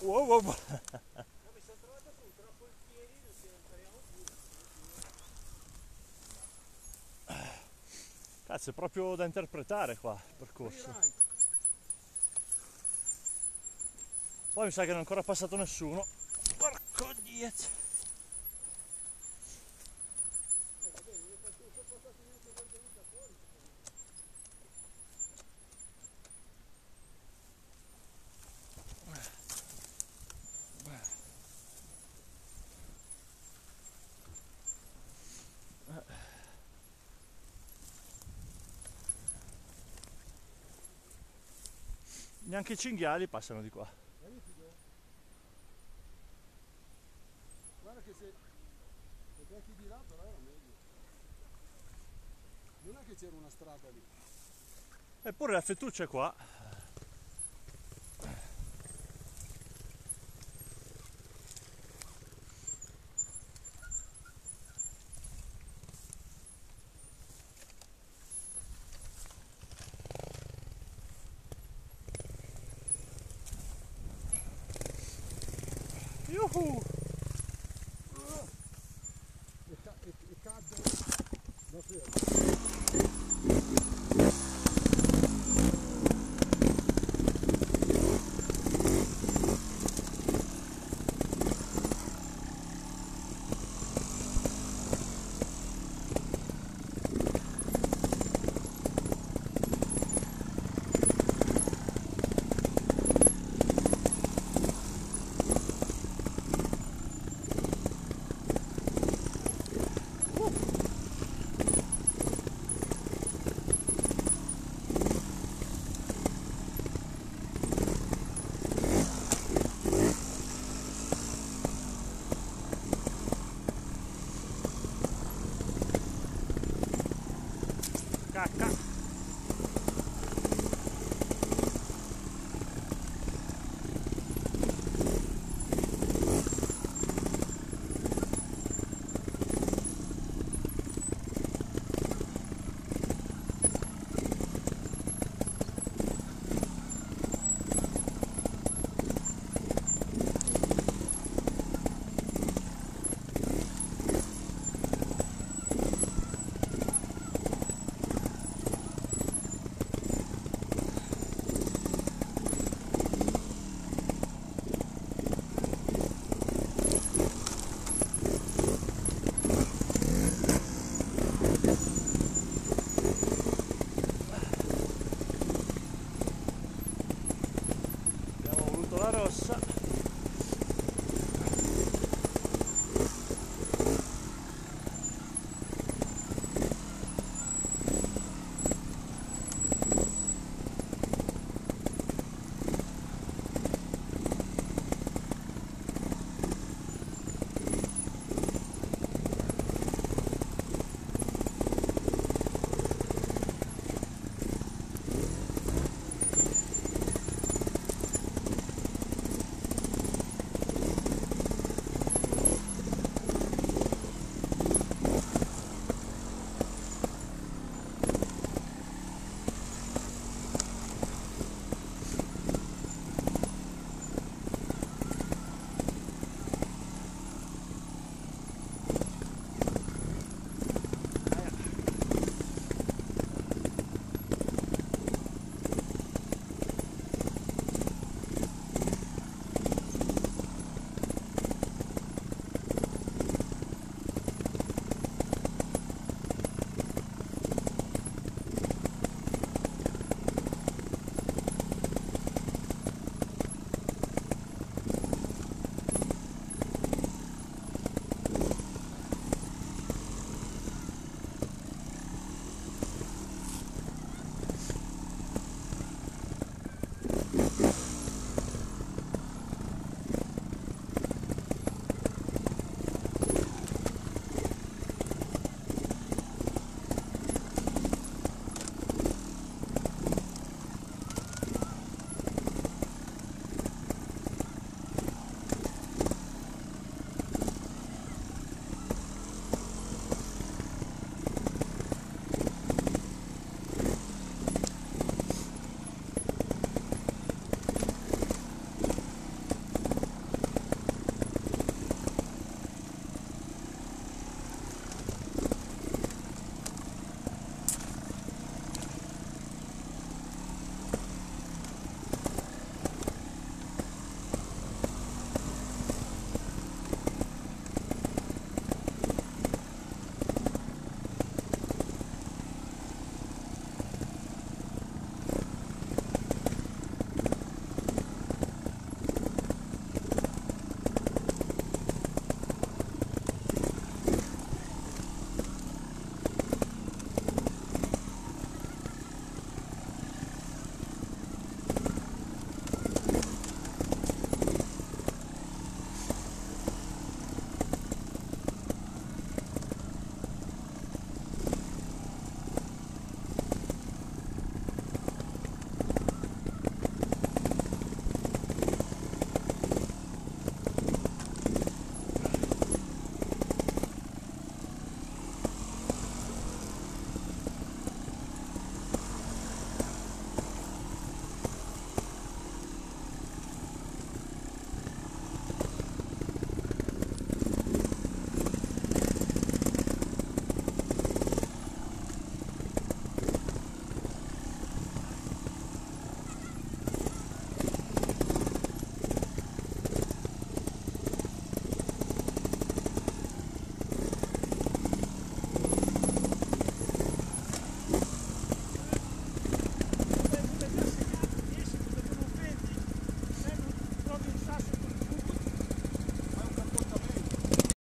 whoa, whoa, whoa. Cazzo, è proprio da interpretare qua il percorso. Poi mi sa che non è ancora passato nessuno. Porco dietro. Neanche i cinghiali passano di qua. Guarda che se becchi di là però era meglio. Non è che c'era una strada lì. Eppure la fettuccia è qua. fool! Ik ga, ik, ik ga het doen. Dat is weer. かか